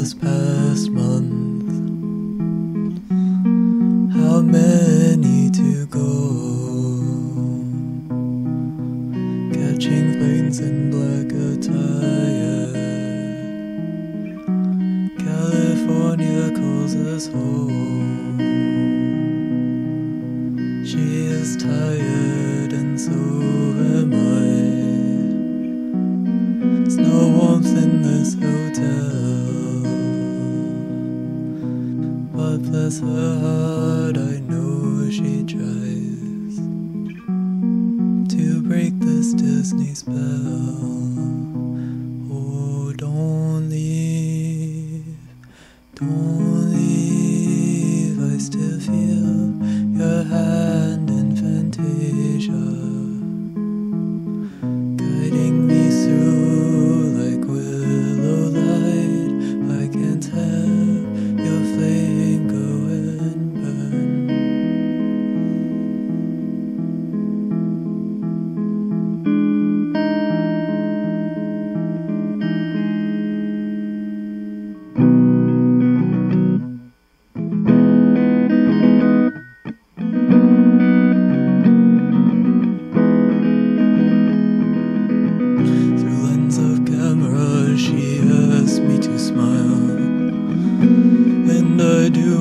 This past month. How many to go? Catching planes in black attire. California calls us home. She is tired, and so bless her I know she tries to break this Disney spell. Oh, don't leave, don't leave. I still feel your hand in Fantasia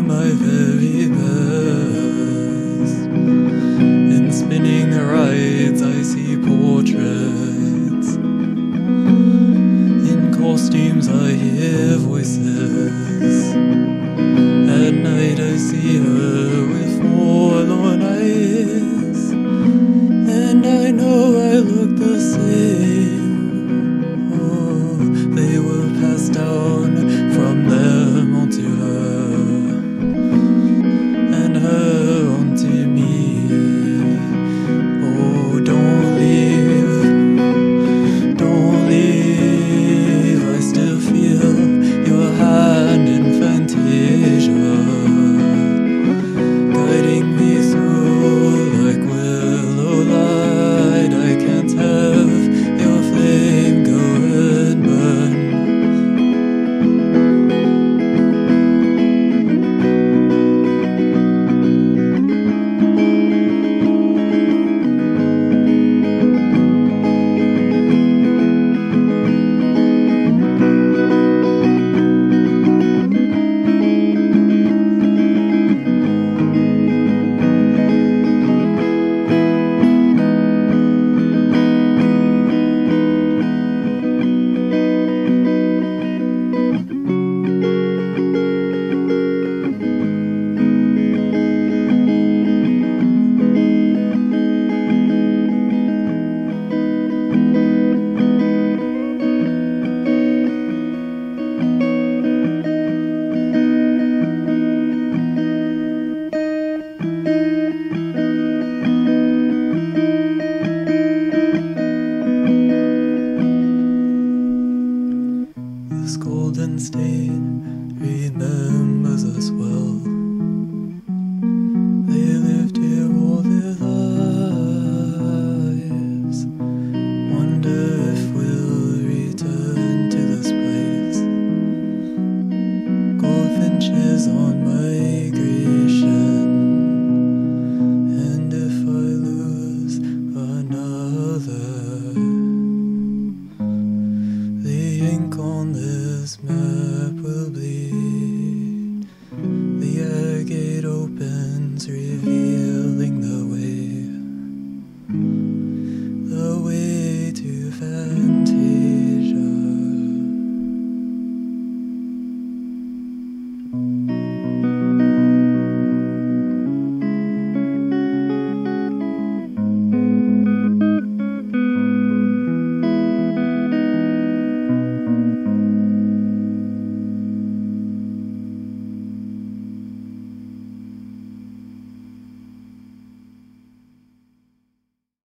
my very best. In spinning rides, I see portraits. In costumes, I hear voices.